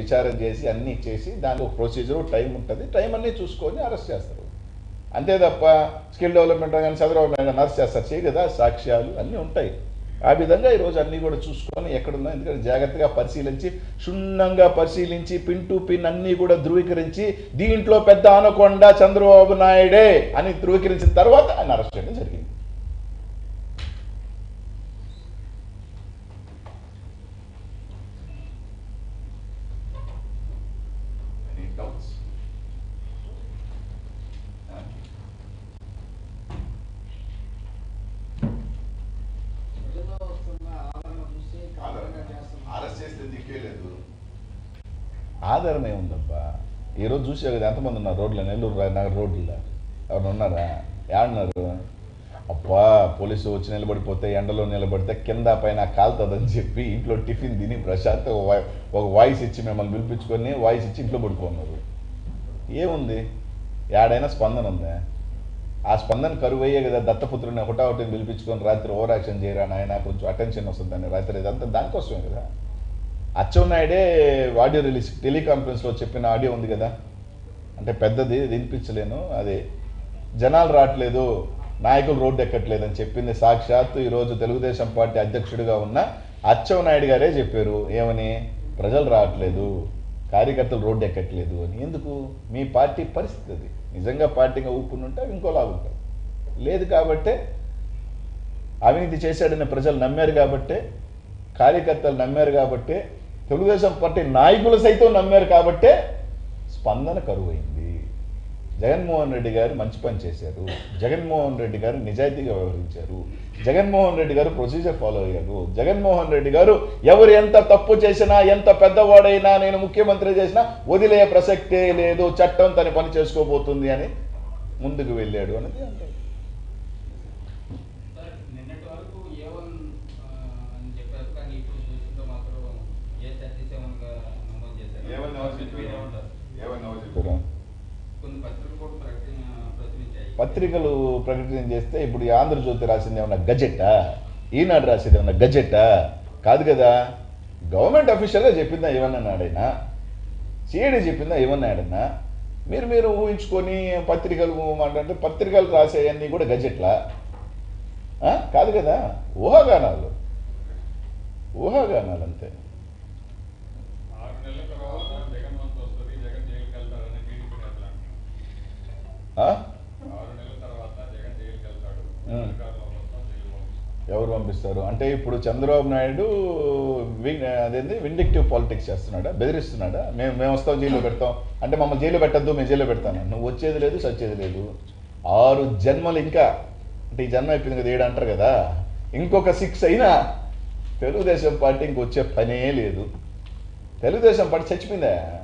విచారం చేసి అన్నీ చేసి దానికి ఒక ప్రొసీజర్ టైం ఉంటుంది. టైం అన్నీ చూసుకొని అరెస్ట్ చేస్తారు. అంతే తప్ప స్కిల్ డెవలప్మెంట్ కానీ చంద్రబాబు నాయుడు అరెస్ట్ చేస్తారు. చేయి కదా సాక్ష్యాలు అన్నీ ఉంటాయి. ఆ విధంగా ఈరోజు అన్నీ కూడా చూసుకొని ఎక్కడున్నా ఎందుకంటే జాగ్రత్తగా పరిశీలించి క్షుణ్ణంగా పరిశీలించి పిన్ టు పిన్ అన్నీ కూడా ధృవీకరించి దీంట్లో పెద్ద ఆనకొండ చంద్రబాబు నాయుడే అని ధృవీకరించిన తర్వాత ఆయన అరెస్ట్ చేయడం జరిగింది Any doubts? ప్రజల్లో వస్తున్న ఆదరణ చూసి కావాలని చేస్తున్నారు. అరెస్ట్ చేస్తే దిక్కే లేదు ఆదరణ ఏముందబ్బా ఈరోజు చూసావు కదా ఎంతమంది ఉన్నారు రోడ్లో నెల్లూరు నగర రోడ్లలో ఎవరు ఉన్నారా? ఏడున్నారు? అబ్బా పోలీసు వచ్చి నిలబడిపోతే ఎండలో నిలబడితే కింద పైన కాలుతుందని చెప్పి ఇంట్లో టిఫిన్ తిని ప్రశాంత్ ఒక ఒక వాయిస్ ఇచ్చి మిమ్మల్ని పిలిపించుకొని వాయిస్ ఇచ్చి ఇంట్లో పడుకున్నారు. ఏముంది? ఏడైనా స్పందన ఉందా? ఆ స్పందన కరువు అయ్యే కదా దత్తపుత్రుని హుటాహుటిని పిలిపించుకొని రాత్రి ఓవర్ యాక్షన్ చేయరా నాయన? కొంచెం అటెన్షన్ వస్తుందని రాత్రి ఇదంతా దానికోసమే కదా. అచ్చెన్నాయుడే ఆడియో రిలీజ్ టెలికాన్ఫరెన్స్లో చెప్పిన ఆడియో ఉంది కదా. అంటే పెద్దది వినిపించలేను. అది జనాలు రావట్లేదు నాయకులు రోడ్డు ఎక్కట్లేదు అని చెప్పింది. సాక్షాత్తు ఈరోజు తెలుగుదేశం పార్టీ అధ్యక్షుడిగా ఉన్న అచ్చెన్నాయుడు గారే చెప్పారు. ఏమని? ప్రజలు రావట్లేదు కార్యకర్తలు రోడ్డు ఎక్కట్లేదు అని. ఎందుకు? మీ పార్టీ పరిస్థితి అది. నిజంగా పార్టీగా ఊపుకుని ఉంటే అవి ఇంకోలా ఉంటాయి. లేదు కాబట్టే అవినీతి చేశాడని ప్రజలు నమ్మారు కాబట్టే కార్యకర్తలు నమ్మారు కాబట్టే తెలుగుదేశం పార్టీ నాయకులు సైతం నమ్మారు కాబట్టే స్పందన కరువైంది. జగన్మోహన్ రెడ్డి గారు మంచి పని చేశారు. జగన్మోహన్ రెడ్డి గారు నిజాయితీగా వ్యవహరించారు. జగన్మోహన్ రెడ్డి గారు ప్రొసీజర్ ఫాలో అయ్యారు. జగన్మోహన్ రెడ్డి గారు ఎవరు ఎంత తప్పు చేసినా ఎంత పెద్దవాడైనా నేను ముఖ్యమంత్రి చేసినా వదిలే ప్రసక్తే లేదు. చట్టం తన పని చేసుకోబోతుంది అని ముందుకు వెళ్ళాడు అనేది అంటారు పత్రికలు ప్రకటన చేస్తే ఇప్పుడు ఈ ఆంధ్రజ్యోతి రాసింది ఏమన్నా గజెట్టా ఈనాడు రాసేది ఏమన్నా గజెట్టా కాదు కదా. గవర్నమెంట్ అఫీషియల్గా చెప్పిందా ఏమన్నాడైనా సిఐడి చెప్పిందా ఏమన్నాడన్నా మీరు మీరు ఊహించుకొని పత్రికలు అంటే పత్రికలు రాసేవన్నీ కూడా గజెట్లా? కాదు కదా. ఊహాగానాలు. ఊహాగానాలు అంతే ఎవరు పంపిస్తారు? అంటే ఇప్పుడు చంద్రబాబు నాయుడు వి- అదేంటి విండిక్టివ్ పాలిటిక్స్ చేస్తున్నాడా? బెదిరిస్తున్నాడా? మేము మేము వస్తాం జైల్లో పెడతాం. అంటే మమ్మల్ని జైల్లో పెట్టద్దు మేము జైల్లో పెడతాను నువ్వు వచ్చేది లేదు సచ్చేది లేదు. ఆరు జన్మలు ఇంకా. అంటే ఈ జన్మ అయిపోయింది కదా ఏడు అంటారు కదా. ఇంకొక సిక్స్ అయినా తెలుగుదేశం పార్టీ ఇంక వచ్చే పనే లేదు. తెలుగుదేశం పార్టీ చచ్చిపోయిందా?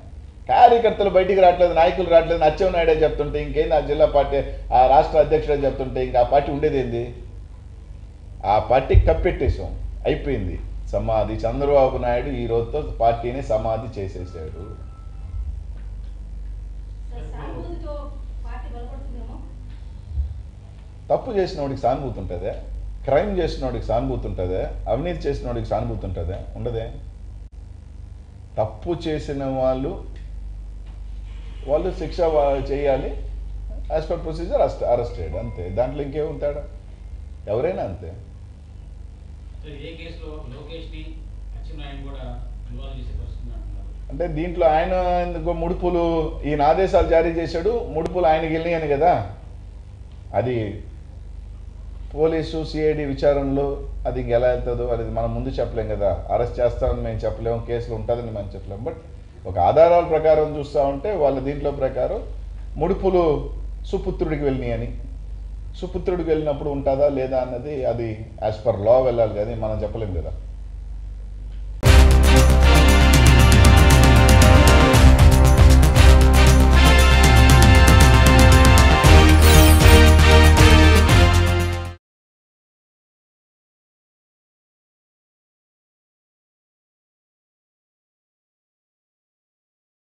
కార్యకర్తలు బయటికి రావట్లేదు నాయకులు రావట్లేదు అచ్చెం నాయుడే చెప్తుంటే ఇంకేంది ఆ జిల్లా పార్టీ ఆ రాష్ట్ర అధ్యక్షుడే చెప్తుంటే ఇంకా ఆ పార్టీ ఉండేది ఏంది? ఆ పార్టీ కప్పెట్టేశాం అయిపోయింది. సమాధి చంద్రబాబు నాయుడు ఈ రోజుతో పార్టీని సమాధి చేసేసాడు. తప్పు చేసిన వాడికి సానుభూతి ఉంటుందే క్రైమ్ చేసిన వాడికి సానుభూతి ఉంటుందే అవినీతి చేసిన వాడికి సానుభూతి ఉంటుందే ఉండదే. తప్పు చేసిన వాళ్ళు వాళ్ళు శిక్ష చేయాలి. As per procedure arrest arrest చేయడం. అంతే. దాంట్లో ఇంకేముంటాడా? ఎవరైనా అంతే. అంటే దీంట్లో ఆయన ముడుపులు ఈయన ఆదేశాలు జారీ చేశాడు. ముడుపులు ఆయనకి వెళ్ళినాయని కదా? అది పోలీసు సిఐడి విచారణలో అది ఎలా వెళ్తుందో అది మనం ముందు చెప్పలేం కదా. అరెస్ట్ చేస్తామని మేము చెప్పలేము కేసులు ఉంటుందని మనం చెప్పలేం. బట్ ఒక ఆధారాల ప్రకారం చూస్తూ ఉంటే వాళ్ళ దీంట్లో ప్రకారం ముడుపులు సుపుత్రుడికి వెళ్ళినాయని. సుపుత్రుడికి వెళ్ళినప్పుడు ఉంటుందా లేదా అన్నది అది యాజ్ పర్ లా వెళ్ళాలి కానీ మనం చెప్పలేం కదా.